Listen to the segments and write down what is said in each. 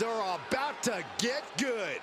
Are about to get good.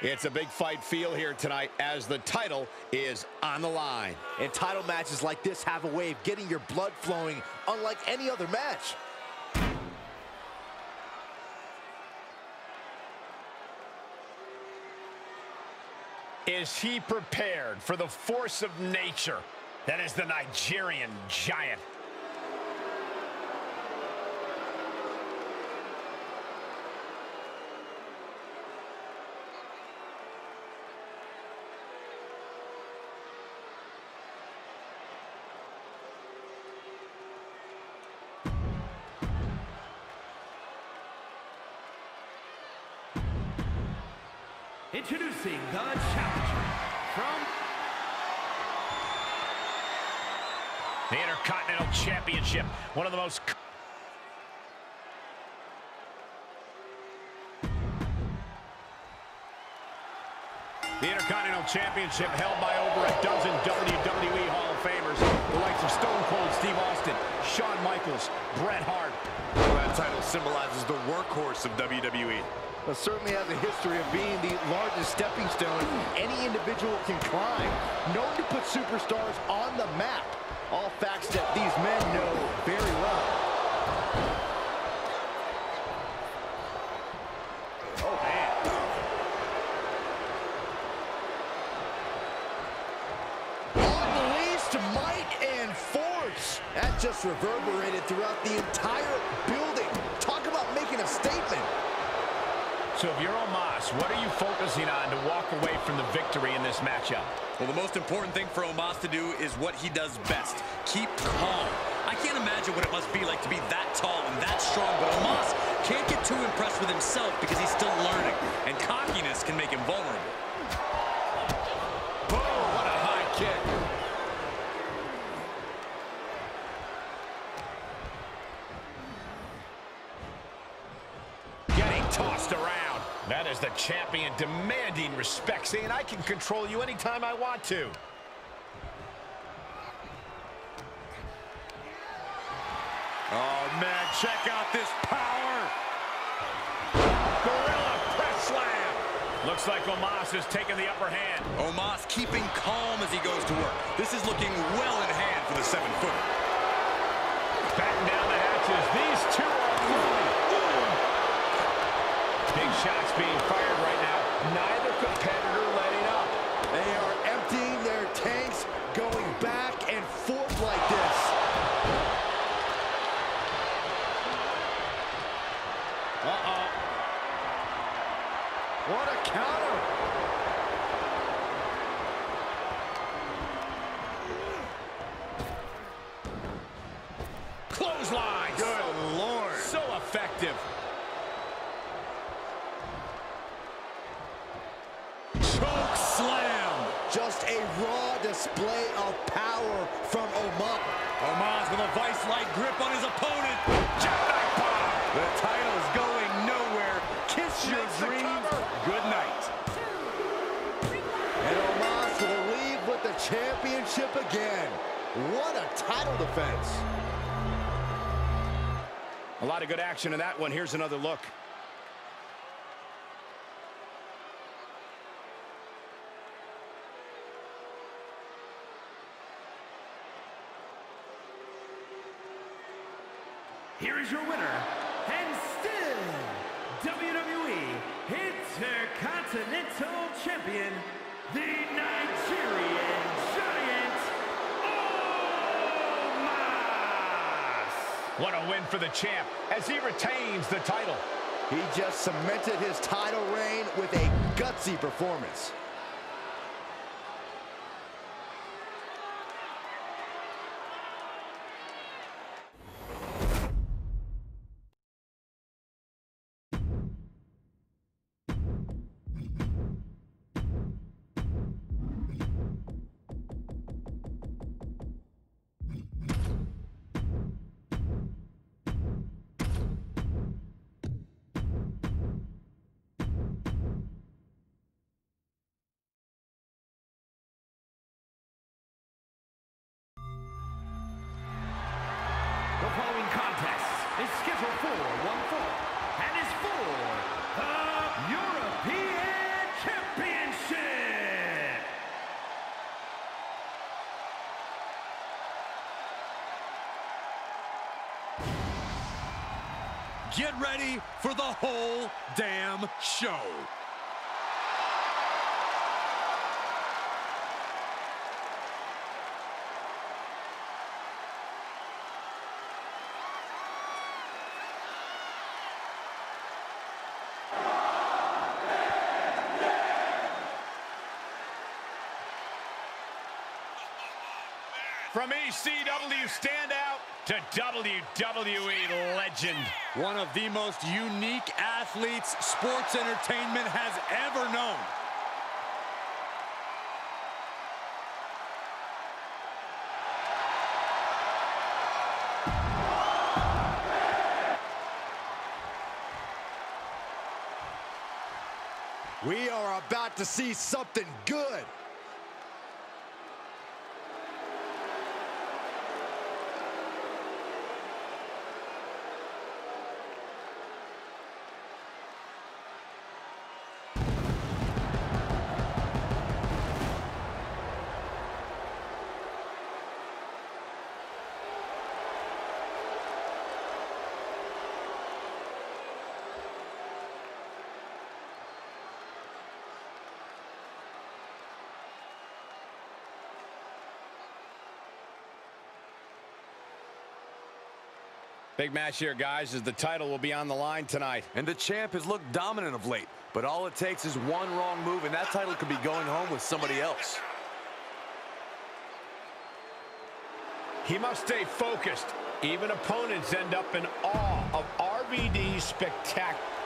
It's a big fight feel here tonight as the title is on the line. And title matches like this have a way of getting your blood flowing unlike any other match. Is he prepared for the force of nature that is the Nigerian giant? Introducing the challenger from the Intercontinental Championship, one of the most The Intercontinental Championship held by over a dozen WWE Hall of Famers, the likes of Stone Cold Steve Austin, Shawn Michaels, Bret Hart. Well, that title symbolizes the workhorse of WWE. But certainly has a history of being the largest stepping stone any individual can climb. Known to put superstars on the map. All facts that these men know very well. Oh, man. Unleashed might and force. That just reverberated throughout the entire building. Talk about making a statement. So if you're Omos, what are you focusing on to walk away from the victory in this matchup? Well, the most important thing for Omos to do is what he does best. Keep calm. I can't imagine what it must be like to be that tall and that strong, but Omos can't get too impressed with himself because he's still learning, and cockiness can make him vulnerable. Oh, what a high kick. Getting tossed around. That is the champion demanding respect, saying I can control you anytime I want to. Oh, man, check out this power. Gorilla press slam. Looks like Omos has taken the upper hand. Omos keeping calm as he goes to work. This is looking well in hand for the seven-footer. Batten down the hatches. These two are moving. Shots being fired right now. Neither competitor letting up. They are emptying their tanks, going back and forth like this. Uh-oh. What a counter. Clotheslines. Good Lord. So effective. Choke slam. Just a raw display of power from Omos. Omos with a vice-like grip on his opponent. Jackknife bomb. The title's going nowhere. Kiss your Makes the dreams. Good night. And Omos will leave with the championship again. What a title defense. A lot of good action in that one. Here's another look. Is your winner, and still WWE Intercontinental Champion, the Nigerian Giant, Omos! What a win for the champ as he retains the title. He just cemented his title reign with a gutsy performance. For one fall and is for the European Championship. Get ready for the whole damn show. From ECW standout to WWE legend. One of the most unique athletes sports entertainment has ever known. We are about to see something good. Big match here, guys, as the title will be on the line tonight. And the champ has looked dominant of late, but all it takes is one wrong move, and that title could be going home with somebody else. He must stay focused. Even opponents end up in awe of RVD's spectacular.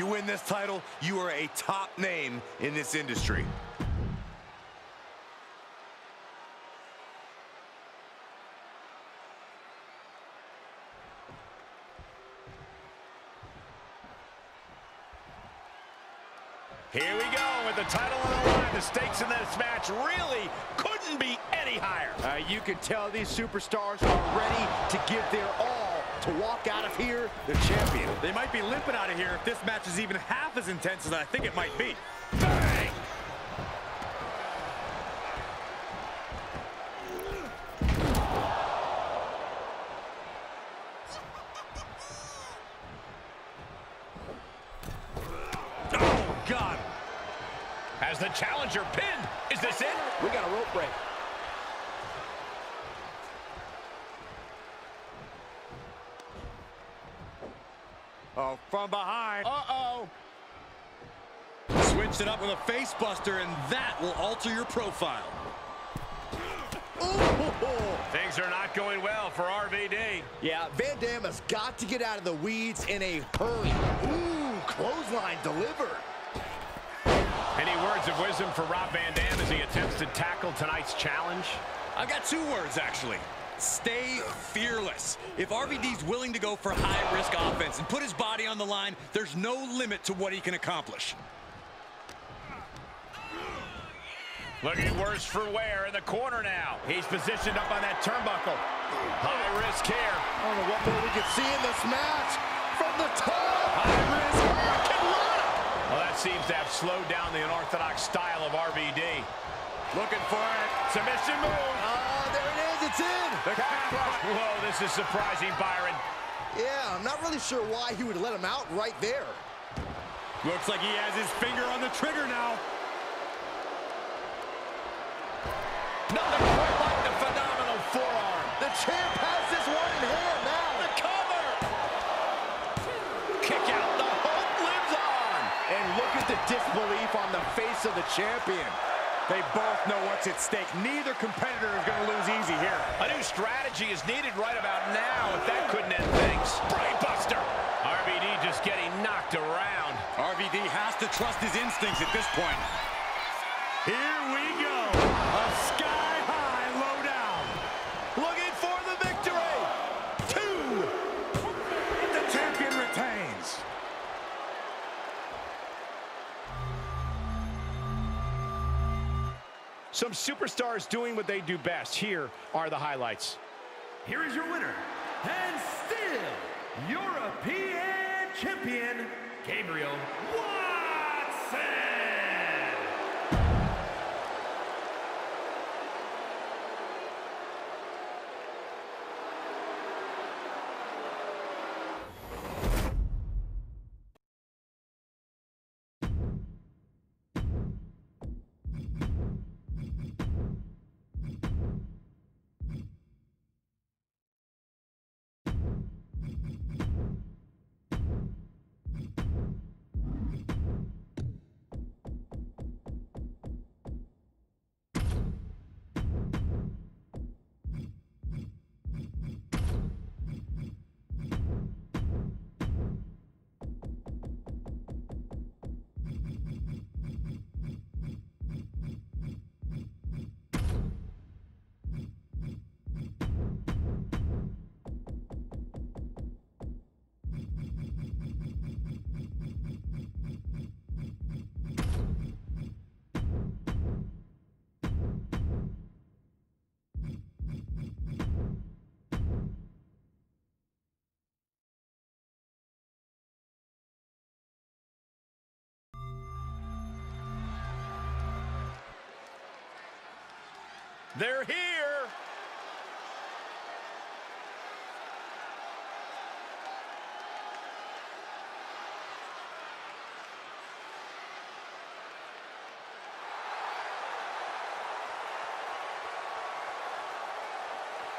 You win this title, you are a top name in this industry. Here we go with the title on the line. The stakes in this match really couldn't be any higher. Uh, you can tell these superstars are ready to give their all to walk out of here the champion. They might be limping out of here if this match is even half as intense as I think it might be. Bang! Oh, God. As the challenger pinned. Is this it? We got a rope break. Oh, from behind. Uh-oh. Switched it up with a face buster, and that will alter your profile. Things are not going well for RVD. Yeah, Van Dam has got to get out of the weeds in a hurry. Ooh, clothesline delivered. Any words of wisdom for Rob Van Dam as he attempts to tackle tonight's challenge? I've got two words, actually. Stay fearless. If RVD's willing to go for high-risk offense and put his body on the line, there's no limit to what he can accomplish. Looking worse for wear in the corner now. He's positioned up on that turnbuckle. High risk here. I don't know what more we can see in this match. From the top, high risk Hurricanrana. Well, that seems to have slowed down the unorthodox style of RVD. Looking for it. Submission move. Oh, there it is, it's in. The count. Whoa, this is surprising, Byron. Yeah, I'm not really sure why he would let him out right there. Looks like he has his finger on the trigger now. Nothing quite like the phenomenal forearm. The champ has this one in hand now. The cover. Kick out. The hope lives on. And look at the disbelief on the face of the champion. They both know what's at stake. Neither competitor is going to lose easy here. A new strategy is needed right about now if that couldn't end things. Brainbuster! RVD just getting knocked around. RVD has to trust his instincts at this point. Here we go. Some superstars doing what they do best. Here are the highlights. Here is your winner, and still European champion, Gabriel. They're here.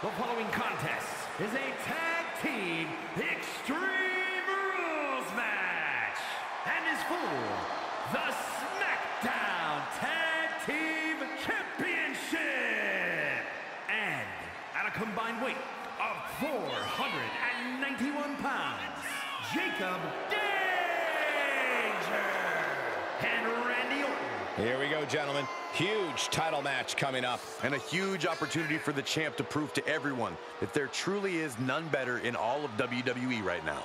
The following contest is a tag team extreme a weight of 491 pounds, Jacob Danger and Randy Orton. Here we go, gentlemen. Huge title match coming up. And a huge opportunity for the champ to prove to everyone that there truly is none better in all of WWE right now.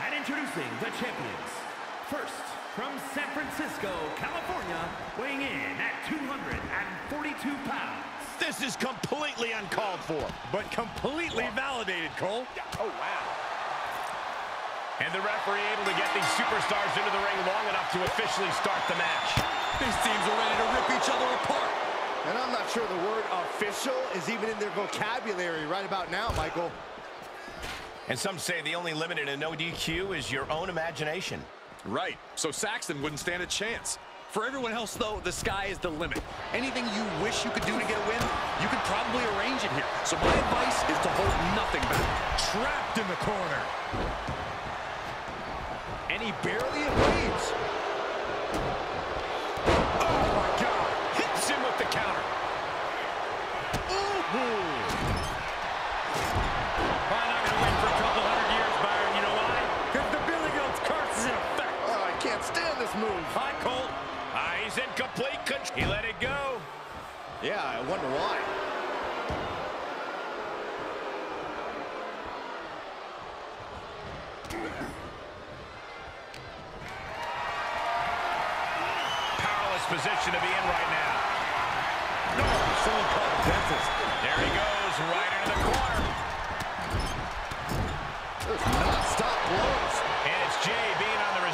And introducing the champions. First, from San Francisco, California, weighing in at 242 pounds. This is completely uncalled for, but completely validated, Cole. Oh, wow. And the referee able to get these superstars into the ring long enough to officially start the match. These teams are ready to rip each other apart. And I'm not sure the word official is even in their vocabulary right about now, Michael. And some say the only limit in a no DQ is your own imagination. Right, so Saxton wouldn't stand a chance. For everyone else, though, the sky is the limit. Anything you wish you could do to get a win, you could probably arrange it here. So my advice is to hold nothing back. Trapped in the corner. And he barely leads. Oh, my God. Hits him with the counter. Ooh. Move. Hi, Colt. Ah, he's in complete control. He let it go. Yeah, I wonder why. Powerless position to be in right now. No, someone called a dentist. There he goes, right into the corner. There's non-stop blows. And it's Jay being on the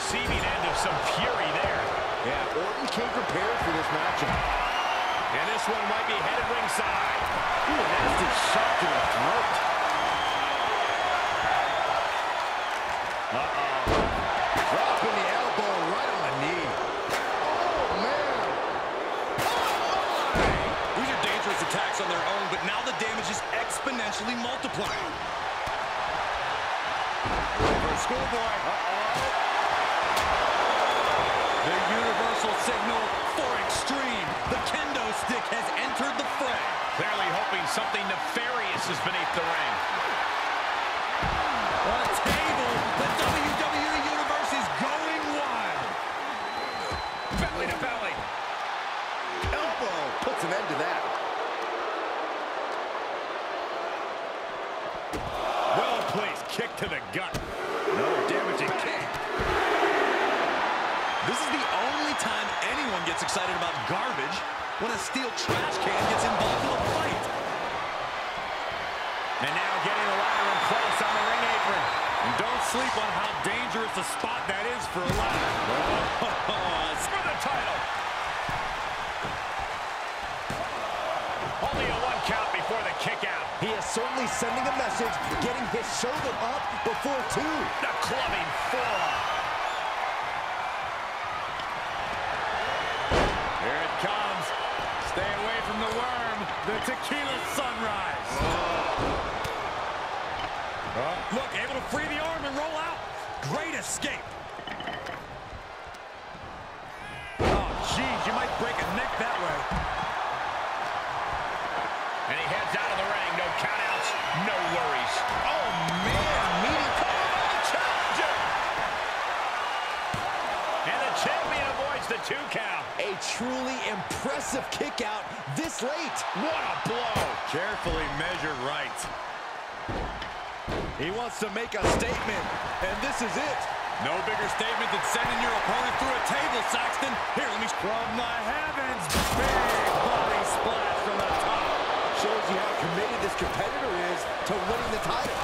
some fury there. Yeah, Orton came prepared for this matchup. And this one might be headed ringside. Ooh, a nasty shot to the throat. Uh-oh. Dropping the elbow right on the knee. Oh, man. Oh. These are dangerous attacks on their own, but now the damage is exponentially multiplying. Schoolboy. Uh-oh. The universal signal for extreme. The kendo stick has entered the fray. Clearly hoping something nefarious is beneath the ring. A table. The WWE Universe is going wild. Belly to belly. Elbow puts an end to that. Well-placed kick to the gut. No damaging kick. This is the only time anyone gets excited about garbage when a steel trash can gets involved in a fight. And now getting the ladder in place on the ring apron. And don't sleep on how dangerous a spot that is for a ladder. For the title. Only a one count before the kick out. He is certainly sending a message, getting his shoulder up before two. The clubbing forearm. Here it comes. Stay away from the worm. The tequila sunrise. Oh, look, able to free the arm and roll out. Great escape. Oh, geez, you might break a neck that way. And he heads out of the ring. No countouts, no worries. Oh, man. Meeting cover by the challenger. And the champion avoids the two count. A truly impressive kick out this late. What a blow. Carefully measured right. He wants to make a statement, and this is it. No bigger statement than sending your opponent through a table, Saxton. Here, let me... From the heavens, big body splash from the top. Shows you how committed this competitor is to winning the title.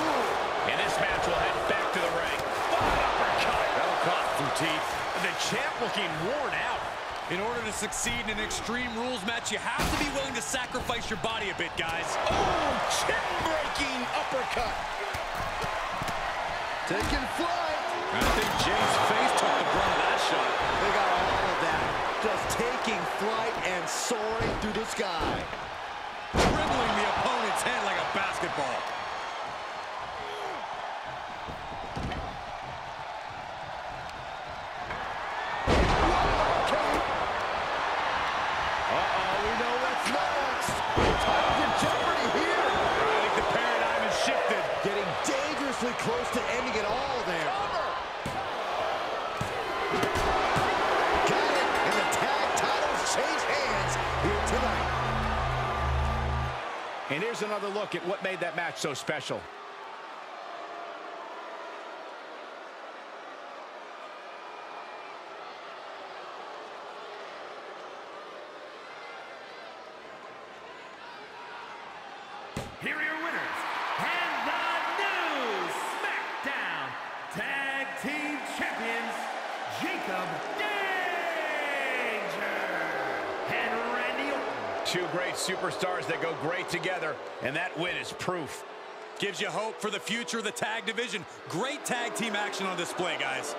Ooh. And this match will head back to the ring. What uppercut. That'll cost some teeth. The champ looking worn out. In order to succeed in an Extreme Rules match, you have to be willing to sacrifice your body a bit, guys. Oh, chin-breaking uppercut. Taking flight. I think Jay's face took the brunt of that shot. They got all of that. Just taking flight and soaring through the sky. Dribbling the opponent's head like a basketball. Look at what made that match so special. Superstars that go great together, and that win is proof. Gives you hope for the future of the tag division. Great tag team action on display, guys.